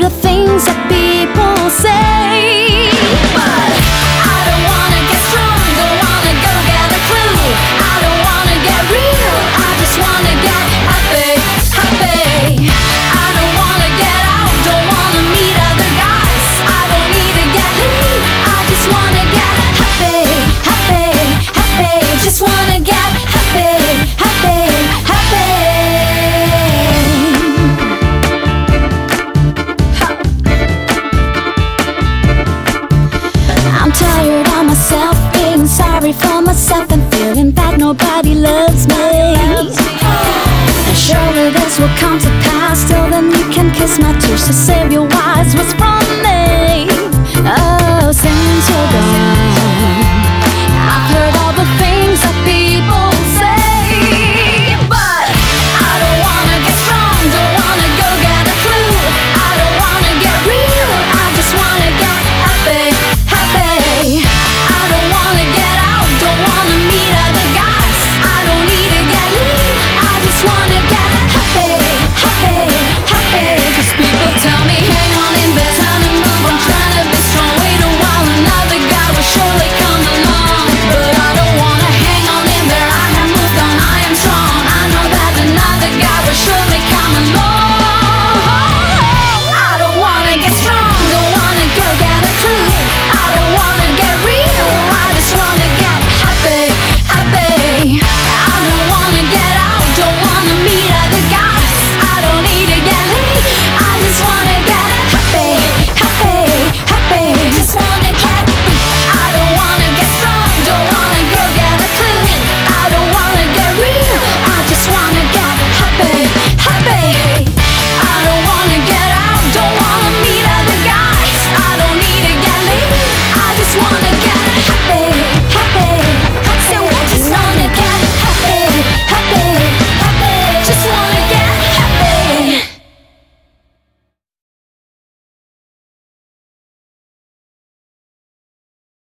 the things that people say. Sorry for myself and feeling that nobody loves me. And surely this will come to pass. Till then, you can kiss my tears to save your eyes. words from me.